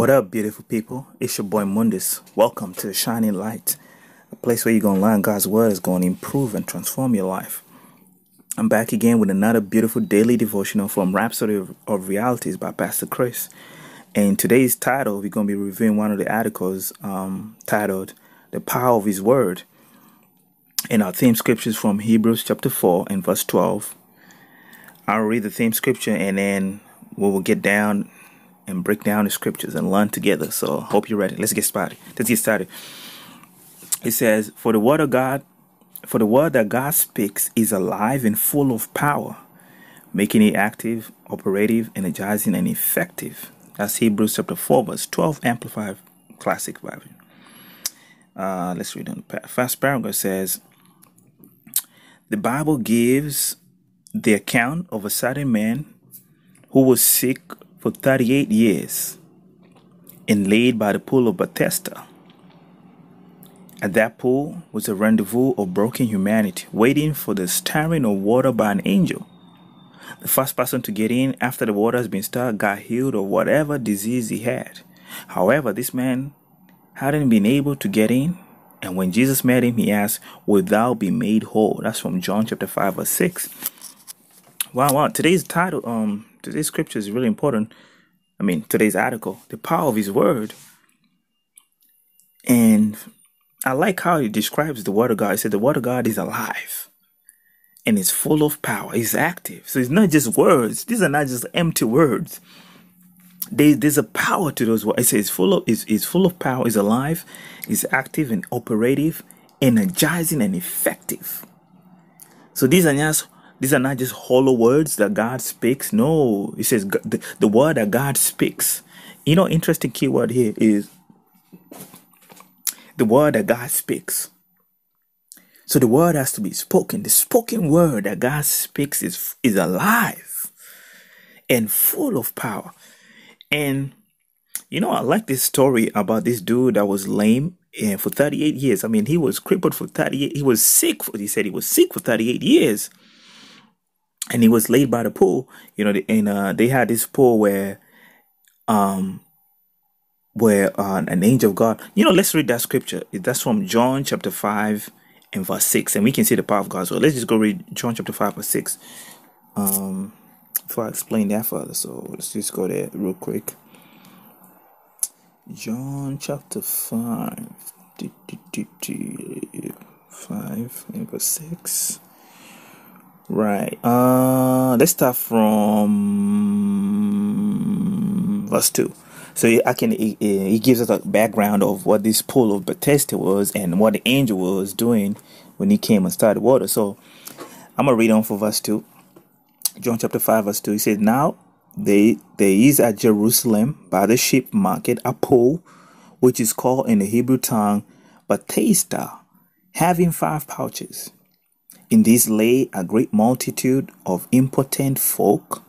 What up, beautiful people? It's your boy Mundus. Welcome to the Shining Light, a place where you're going to learn God's Word is going to improve and transform your life. I'm back again with another beautiful daily devotional from Rhapsody of, Realities by Pastor Chris. And today's title, we're going to be reviewing one of the articles um, titled The Power of His Word. And our theme scriptures from Hebrews chapter 4 and verse 12. I'll read the theme scripture and then we will get down and break down the scriptures and learn together. So hope you're ready. Let's get started. Let's get started. It says, For the word of God, for the word that God speaks is alive and full of power, making it active, operative, energizing, and effective. That's Hebrews chapter 4, verse 12, Amplified Classic Version. Uh, let's read on the first paragraph says, The Bible gives the account of a certain man who was sick for 38 years and laid by the pool of Bethesda. At that pool was a rendezvous of broken humanity, waiting for the stirring of water by an angel. The first person to get in after the water has been stirred got healed of whatever disease he had. However, this man hadn't been able to get in, and when Jesus met him, he asked, Will thou be made whole? That's from John chapter 5, verse 6. Wow, wow. Today's title, um, today's scripture is really important. I mean, today's article, the power of his word. And I like how he describes the word of God. He said the word of God is alive and it's full of power. It's active. So it's not just words. These are not just empty words. There, there's a power to those words. It says it's full of it's, it's full of power, it's alive, it's active and operative, energizing and effective. So these are just these are not just hollow words that God speaks. No, it says the, the word that God speaks. You know, interesting keyword here is the word that God speaks. So the word has to be spoken. The spoken word that God speaks is, is alive and full of power. And you know, I like this story about this dude that was lame and for 38 years. I mean, he was crippled for 38. He was sick. For, he said he was sick for 38 years and he was laid by the pool. You know, and uh, they had this pool where, um, where uh, an angel of God. You know, let's read that scripture. That's from John chapter five and verse six, and we can see the power of God. So let's just go read John chapter five verse six. Um, before I explain that further, so let's just go there real quick. John chapter five, five and verse six. Right. Uh, let's start from verse two. So I can he, he gives us a background of what this pool of Bethesda was and what the angel was doing when he came and started water. So I'm gonna read on for verse two. John chapter five verse two. He says, "Now they there is at Jerusalem by the sheep market a pool, which is called in the Hebrew tongue Bethesda, having five pouches." In this lay a great multitude of impotent folk,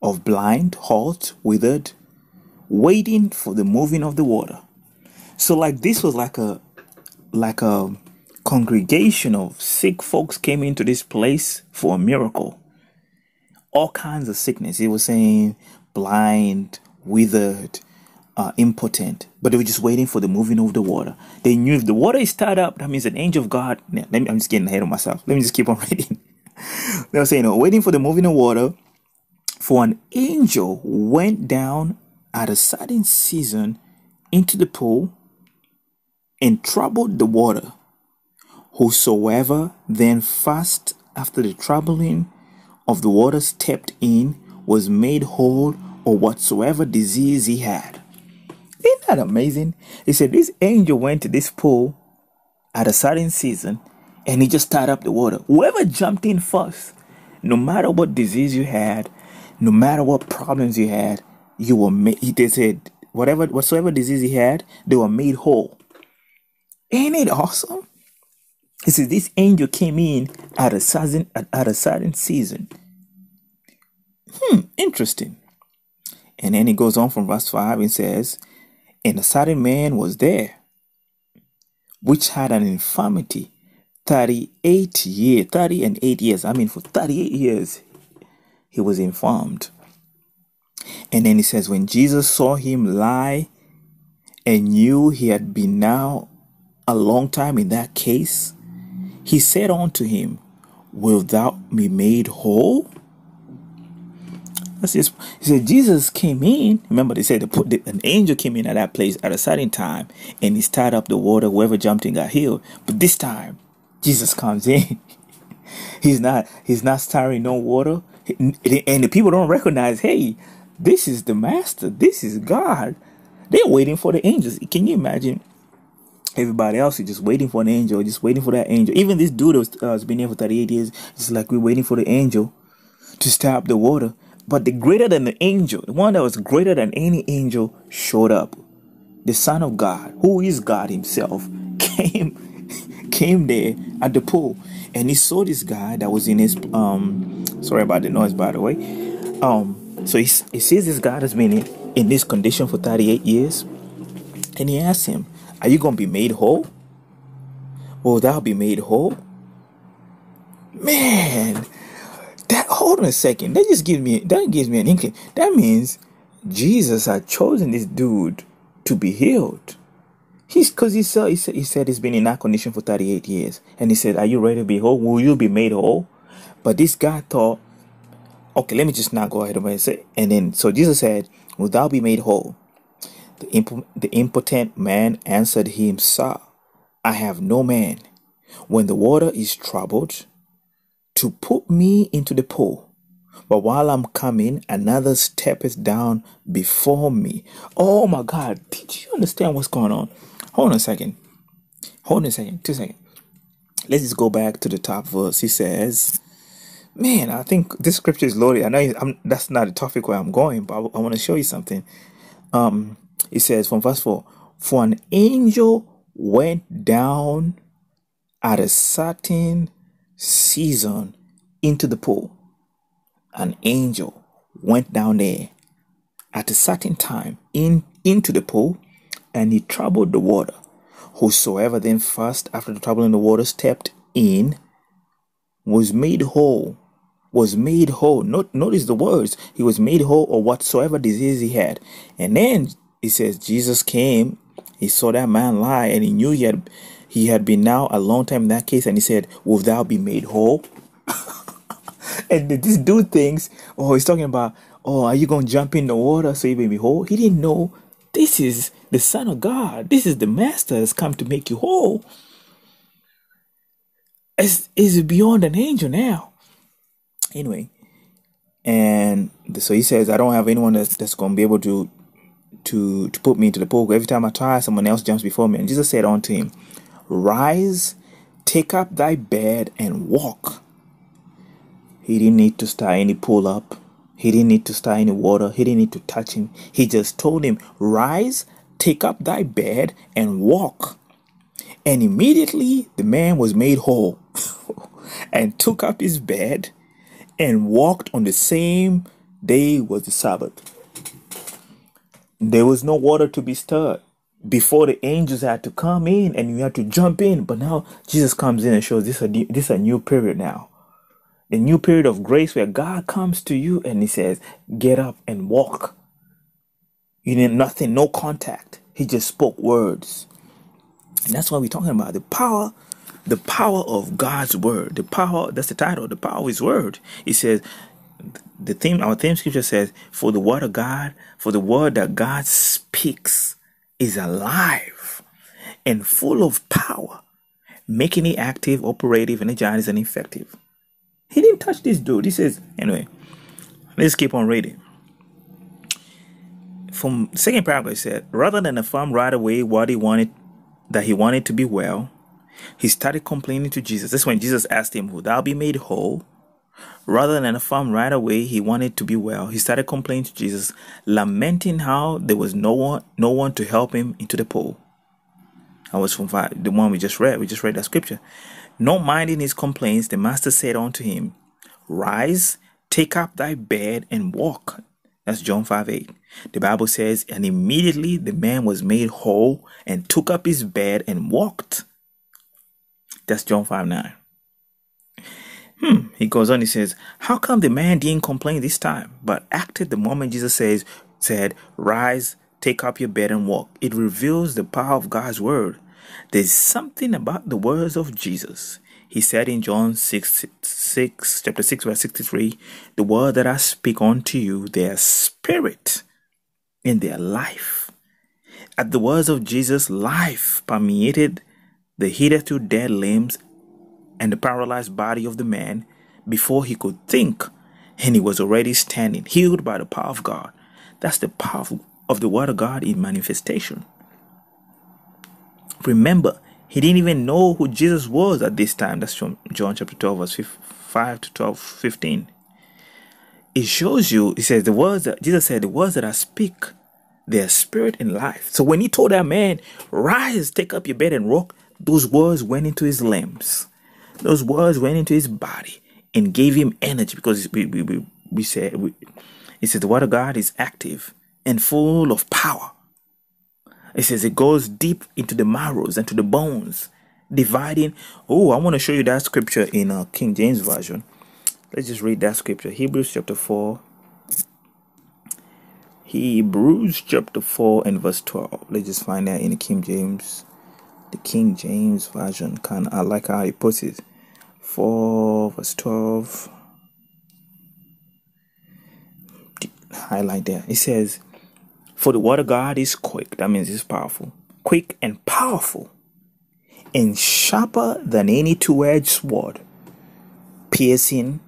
of blind, halt, withered, waiting for the moving of the water. So like this was like a like a congregation of sick folks came into this place for a miracle. All kinds of sickness. He was saying blind, withered, uh, impotent, but they were just waiting for the moving of the water. They knew if the water is stirred up, that means an angel of God. Let me, I'm just getting ahead of myself. Let me just keep on reading. they were saying, waiting for the moving of water, for an angel went down at a certain season into the pool and troubled the water. Whosoever then fast after the troubling of the water stepped in was made whole or whatsoever disease he had. Isn't that amazing? He said this angel went to this pool at a certain season and he just tied up the water. Whoever jumped in first, no matter what disease you had, no matter what problems you had, you were made. They said whatever, whatsoever disease he had, they were made whole. Ain't it awesome? He says this angel came in at a certain at, at a certain season. Hmm, interesting. And then he goes on from verse 5 and says, and a certain man was there, which had an infirmity 38 years, 30 and 8 years. I mean, for 38 years, he was infirmed. And then he says, when Jesus saw him lie and knew he had been now a long time in that case, he said unto him, Wilt thou be made whole? That's just, he said Jesus came in. Remember, they said the, an angel came in at that place at a certain time, and he stirred up the water. Whoever jumped in got healed. But this time, Jesus comes in. he's not. He's not stirring no water, and the people don't recognize. Hey, this is the Master. This is God. They're waiting for the angels. Can you imagine? Everybody else is just waiting for an angel, just waiting for that angel. Even this dude uh, has been here for 38 years. It's like we're waiting for the angel to stop the water. But the greater than the angel, the one that was greater than any angel, showed up. The Son of God, who is God Himself, came came there at the pool, and he saw this guy that was in his um. Sorry about the noise, by the way. Um, so he, he sees this guy that's been in, in this condition for 38 years, and he asks him, "Are you gonna be made whole? Will thou be made whole?" Man, that hold on a second. That just gives me that gives me an inkling. That means Jesus had chosen this dude to be healed. He's because he said he said he said he's been in that condition for 38 years. And he said, Are you ready to be whole? Will you be made whole? But this guy thought, okay, let me just not go ahead and say and then so Jesus said, Will thou be made whole? The, imp- the impotent man answered him, Sir, I have no man. When the water is troubled, to put me into the pool. But while I'm coming, another steppeth down before me. Oh my God. Did you understand what's going on? Hold on a second. Hold on a second. Two seconds. Let's just go back to the top verse. He says, Man, I think this scripture is loaded. I know I'm, that's not the topic where I'm going, but I, I want to show you something. Um, it says from verse 4 For an angel went down at a certain season into the pool. An angel went down there at a certain time in into the pool and he troubled the water. Whosoever then first after the troubling the water stepped in was made whole. Was made whole. Not, notice the words. He was made whole or whatsoever disease he had. And then he says Jesus came, he saw that man lie, and he knew he had he had been now a long time in that case, and he said, Will thou be made whole? and this dude thinks, oh, he's talking about, oh, are you going to jump in the water so you may be whole? He didn't know this is the Son of God. This is the Master that's come to make you whole. It's, it's beyond an angel now. Anyway, and so he says, I don't have anyone that's, that's going to be able to to to put me into the pool. Every time I try, someone else jumps before me. And Jesus said unto him, Rise, take up thy bed, and walk. He didn't need to start any pull up. He didn't need to start any water. He didn't need to touch him. He just told him, Rise, take up thy bed, and walk. And immediately the man was made whole and took up his bed and walked on the same day was the Sabbath. There was no water to be stirred. Before the angels had to come in and you had to jump in, but now Jesus comes in and shows this a this a new period now the new period of grace where God comes to you and He says, Get up and walk. You need nothing, no contact. He just spoke words. And that's what we're talking about. The power, the power of God's word. The power, that's the title, the power of his word. he says, the theme, our theme scripture says, For the word of God, for the word that God speaks is alive and full of power, making it active, operative, energized, and effective. He didn't touch this dude. He says, anyway, let's keep on reading. From second paragraph, it said, rather than affirm right away what he wanted, that he wanted to be well, he started complaining to Jesus. This when Jesus asked him, Would thou be made whole? Rather than affirm right away he wanted to be well, he started complaining to Jesus, lamenting how there was no one no one to help him into the pool. I was from five, the one we just read. We just read that scripture. Not minding his complaints, the master said unto him, Rise, take up thy bed, and walk. That's John 5 8. The Bible says, And immediately the man was made whole and took up his bed and walked. That's John 5 9. Hmm. He goes on, he says, How come the man didn't complain this time, but acted the moment Jesus says, said, Rise, take up your bed and walk? It reveals the power of God's word. There's something about the words of Jesus. He said in John 6, 6, chapter 6, verse 63, The word that I speak unto you, their spirit in their life. At the words of Jesus, life permeated the hitherto dead limbs and the paralyzed body of the man before he could think, and he was already standing, healed by the power of God. That's the power of the Word of God in manifestation. Remember, he didn't even know who Jesus was at this time. That's from John chapter 12, verse 5 to 12, 15. It shows you, he says, the words that Jesus said, the words that I speak, their spirit and life. So when he told that man, rise, take up your bed and walk, those words went into his limbs. Those words went into his body and gave him energy because we, we, we, we said, we, said, the word of God is active and full of power. It says it goes deep into the marrows and to the bones, dividing. Oh, I want to show you that scripture in uh, King James Version. Let's just read that scripture. Hebrews chapter 4. Hebrews chapter 4 and verse 12. Let's just find that in the King James. The King James Version. Kind I like how he puts it. 4 verse 12. Highlight there. It says, For the word of God is quick. That means it's powerful. Quick and powerful. And sharper than any two edged sword, piercing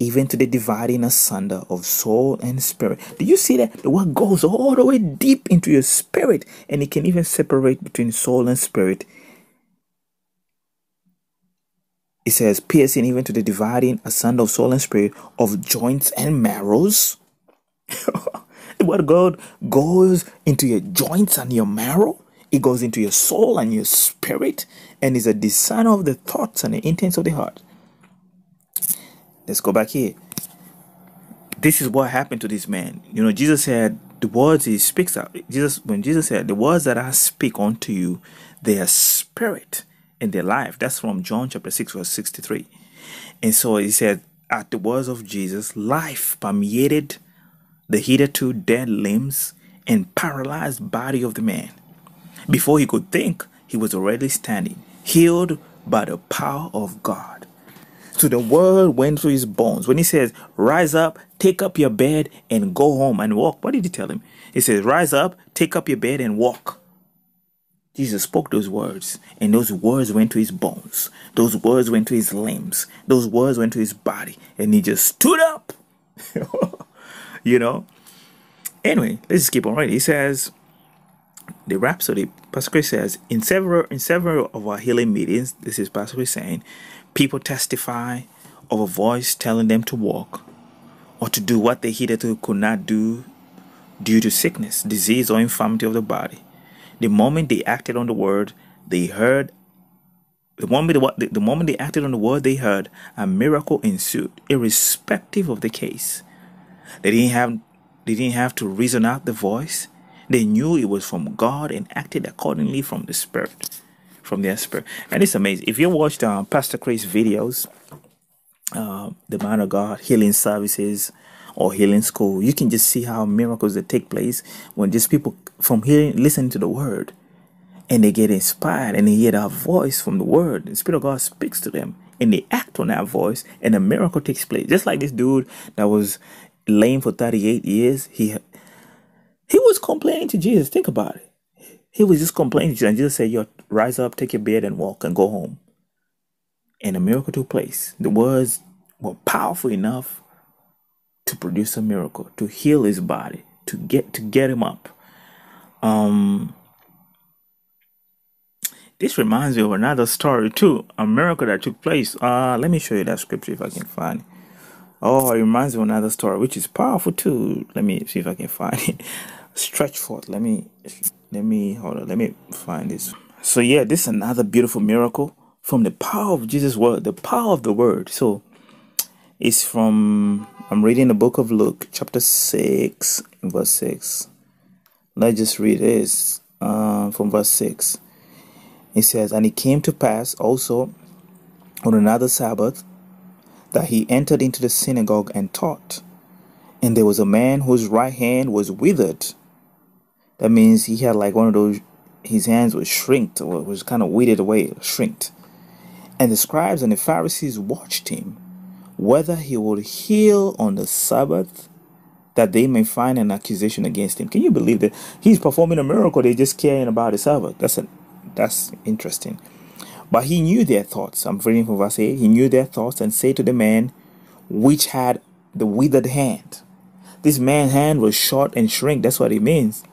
even to the dividing asunder of soul and spirit. Do you see that? The word goes all the way deep into your spirit, and it can even separate between soul and spirit. It says, piercing even to the dividing asunder of soul and spirit, of joints and marrows. word God goes into your joints and your marrow. It goes into your soul and your spirit, and is a discerner of the thoughts and the intents of the heart. Let's go back here. This is what happened to this man. You know, Jesus said, the words he speaks out. Jesus, when Jesus said, the words that I speak unto you, they are spirit in their life. That's from John chapter 6, verse 63. And so he said, at the words of Jesus, life permeated the hitherto dead limbs and paralyzed body of the man. Before he could think, he was already standing, healed by the power of God So the word went through his bones. When he says, Rise up, take up your bed, and go home and walk, what did he tell him? He says, Rise up, take up your bed, and walk. Jesus spoke those words, and those words went to his bones. Those words went to his limbs. Those words went to his body, and he just stood up. you know? Anyway, let's just keep on reading. He says, the Rhapsody, Pastor Chris says, in several in several of our healing meetings, this is Pastor Chris saying, People testify of a voice telling them to walk or to do what they hitherto could not do due to sickness, disease, or infirmity of the body. The moment they acted on the word, they heard. The moment, they, the moment they acted on the word they heard, a miracle ensued, irrespective of the case. They didn't have, they didn't have to reason out the voice. They knew it was from God and acted accordingly from the Spirit from their spirit. And it's amazing. If you watched um, Pastor Chris videos, uh, the man of God healing services or healing school, you can just see how miracles that take place when just people from hearing, listening to the word, and they get inspired and they hear that voice from the word. The Spirit of God speaks to them and they act on that voice, and a miracle takes place. Just like this dude that was lame for 38 years, he he was complaining to Jesus. Think about it. He was just complaining to Jesus, and Jesus said, Yo, rise up, take your bed and walk and go home. And a miracle took place. The words were powerful enough to produce a miracle, to heal his body, to get to get him up. Um this reminds me of another story too, a miracle that took place. Uh let me show you that scripture if I can find it. Oh, it reminds me of another story, which is powerful too. Let me see if I can find it. Stretch forth. Let me let me hold on let me find this so yeah this is another beautiful miracle from the power of jesus word the power of the word so it's from i'm reading the book of luke chapter 6 verse 6 let's just read this uh, from verse 6 it says and it came to pass also on another sabbath that he entered into the synagogue and taught. And there was a man whose right hand was withered. That means he had like one of those, his hands were shrinked or was kind of withered away, shrinked. And the scribes and the Pharisees watched him, whether he would heal on the Sabbath, that they may find an accusation against him. Can you believe that he's performing a miracle? They're just caring about the Sabbath. That's a, that's interesting. But he knew their thoughts. I'm reading from verse 8. He knew their thoughts and said to the man which had the withered hand. This man's hand was short and shrink. That's what it means.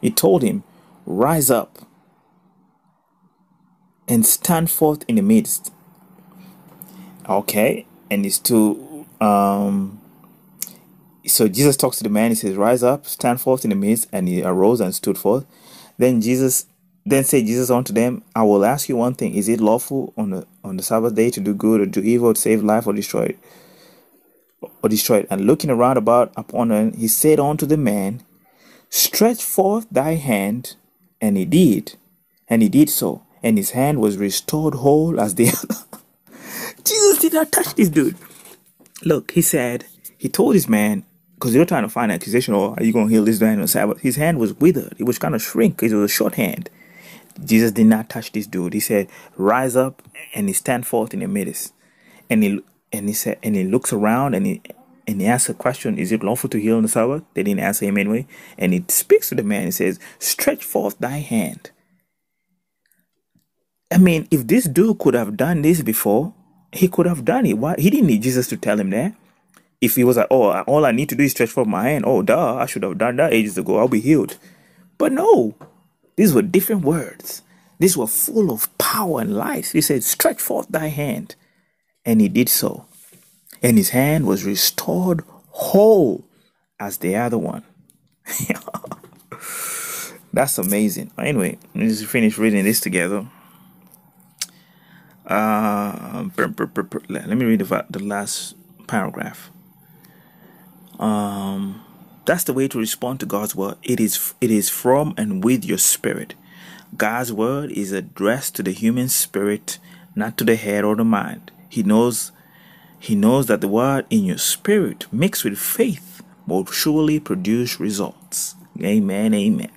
He told him, Rise up and stand forth in the midst. Okay, and it's to um so Jesus talks to the man, he says, Rise up, stand forth in the midst, and he arose and stood forth. Then Jesus then said Jesus unto them, I will ask you one thing, is it lawful on the on the Sabbath day to do good or do evil, to save life or destroy it? Or destroy it? And looking around about upon him, he said unto the man, Stretch forth thy hand, and he did, and he did so and his hand was restored whole as the other. Jesus did not touch this dude. Look, he said, he told his man, because they were trying to find an accusation, or are you going to heal this man on Sabbath? His hand was withered. It was kind of shrink. It was a short hand. Jesus did not touch this dude. He said, rise up and he stand forth in the midst. And he, and he said, and he looks around and he, and he asks a question, is it lawful to heal on the Sabbath? They didn't answer him anyway. And he speaks to the man. He says, stretch forth thy hand. I mean, if this dude could have done this before, he could have done it. Why? He didn't need Jesus to tell him that. If he was like, oh, all I need to do is stretch forth my hand. Oh, duh, I should have done that ages ago. I'll be healed. But no, these were different words. These were full of power and life. He said, stretch forth thy hand. And he did so. And his hand was restored whole as the other one. That's amazing. Anyway, let's finish reading this together. Uh, let me read the, the last paragraph. Um, that's the way to respond to God's word. It is it is from and with your spirit. God's word is addressed to the human spirit, not to the head or the mind. He knows he knows that the word in your spirit mixed with faith will surely produce results. Amen. Amen.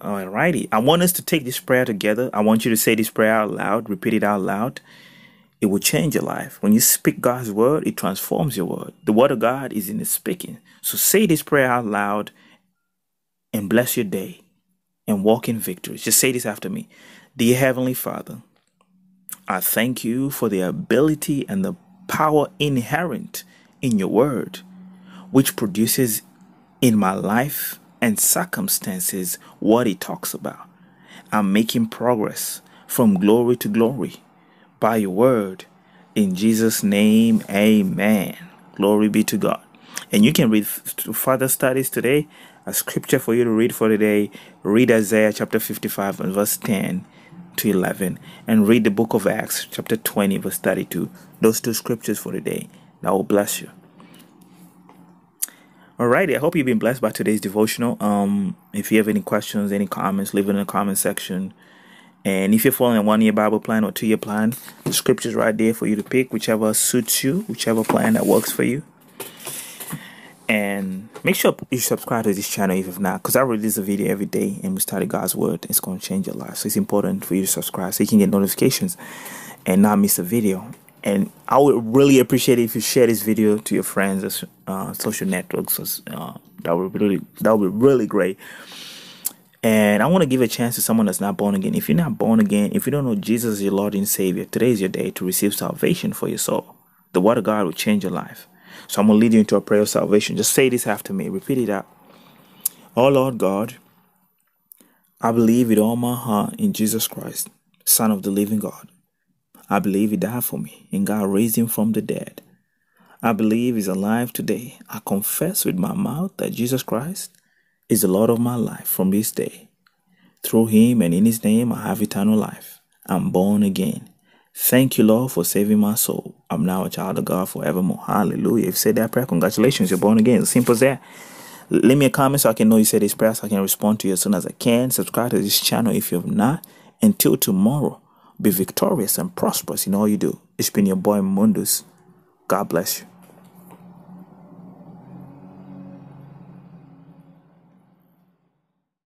Alrighty. I want us to take this prayer together. I want you to say this prayer out loud, repeat it out loud. It will change your life. When you speak God's word, it transforms your word. The word of God is in the speaking. So say this prayer out loud and bless your day and walk in victory. Just say this after me. Dear Heavenly Father, I thank you for the ability and the power inherent in your word, which produces in my life and circumstances what he talks about. I'm making progress from glory to glory by your word. In Jesus' name, amen. Glory be to God. And you can read further studies today. A scripture for you to read for today. Read Isaiah chapter 55 and verse 10 to 11. And read the book of Acts chapter 20 verse 32. Those two scriptures for today. That will bless you. Alrighty, I hope you've been blessed by today's devotional. Um, if you have any questions, any comments, leave it in the comment section. And if you're following a one-year Bible plan or two-year plan, the scripture's right there for you to pick, whichever suits you, whichever plan that works for you. And make sure you subscribe to this channel if not, because I release a video every day and we study God's word. It's going to change your life. So it's important for you to subscribe so you can get notifications and not miss a video and I would really appreciate it if you share this video to your friends, uh, social networks. Uh, that would really that would be really great. And I want to give a chance to someone that's not born again. If you're not born again, if you don't know Jesus as your Lord and Savior, today is your day to receive salvation for your soul. The Word of God will change your life. So I'm gonna lead you into a prayer of salvation. Just say this after me. Repeat it out. Oh Lord God, I believe with all my heart in Jesus Christ, Son of the living God. I believe he died for me and God raised him from the dead. I believe he's alive today. I confess with my mouth that Jesus Christ is the Lord of my life from this day. Through him and in his name, I have eternal life. I'm born again. Thank you, Lord, for saving my soul. I'm now a child of God forevermore. Hallelujah. If you said that prayer, congratulations, you're born again. Simple as that. Leave me a comment so I can know you said this prayer so I can respond to you as soon as I can. Subscribe to this channel if you have not. Until tomorrow. Be victorious and prosperous in all you do. It's been your boy Mundus. God bless you.